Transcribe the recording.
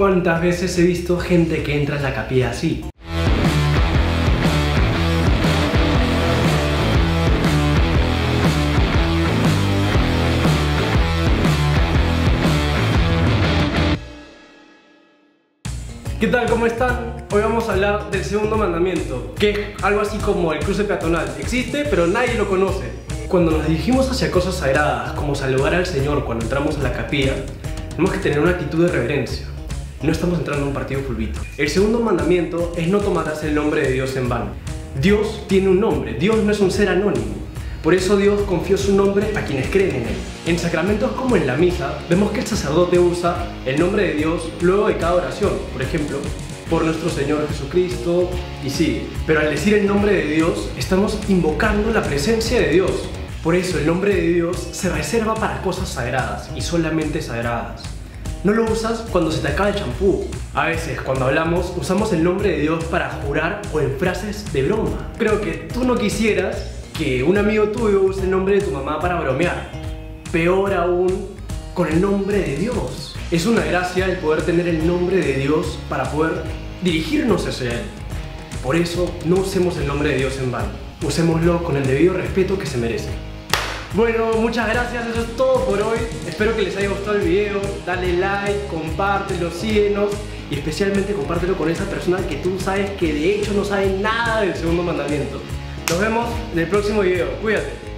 ¿Cuántas veces he visto gente que entra en la capilla así? ¿Qué tal? ¿Cómo están? Hoy vamos a hablar del segundo mandamiento, que es algo así como el cruce peatonal. Existe, pero nadie lo conoce. Cuando nos dirigimos hacia cosas sagradas, como saludar al Señor cuando entramos a la capilla, tenemos que tener una actitud de reverencia. No estamos entrando a un partido fulbito. El segundo mandamiento es no tomarás el nombre de Dios en vano. Dios tiene un nombre, Dios no es un ser anónimo. Por eso Dios confió su nombre a quienes creen en Él. En sacramentos como en la misa, vemos que el sacerdote usa el nombre de Dios luego de cada oración. Por ejemplo, por nuestro Señor Jesucristo y sigue. Pero al decir el nombre de Dios, estamos invocando la presencia de Dios. Por eso el nombre de Dios se reserva para cosas sagradas y solamente sagradas. No lo usas cuando se te acaba el champú. A veces cuando hablamos usamos el nombre de Dios para jurar o en frases de broma. Creo que tú no quisieras que un amigo tuyo use el nombre de tu mamá para bromear. Peor aún, con el nombre de Dios. Es una gracia el poder tener el nombre de Dios para poder dirigirnos hacia Él. Por eso, no usemos el nombre de Dios en vano. Usémoslo con el debido respeto que se merece. Bueno, muchas gracias, eso es todo por hoy. Espero que les haya gustado el video. Dale like, compártelo, síguenos y especialmente compártelo con esa persona que tú sabes que de hecho no sabe nada del segundo mandamiento. Nos vemos en el próximo video. Cuídate.